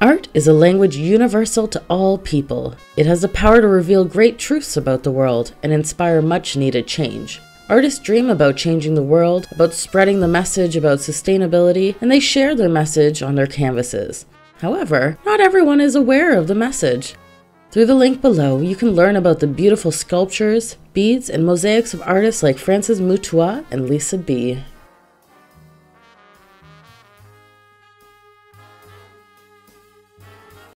Art is a language universal to all people. It has the power to reveal great truths about the world and inspire much needed change. Artists dream about changing the world, about spreading the message about sustainability, and they share their message on their canvases. However, not everyone is aware of the message. Through the link below, you can learn about the beautiful sculptures, beads, and mosaics of artists like Frances Mutua and Lisa B.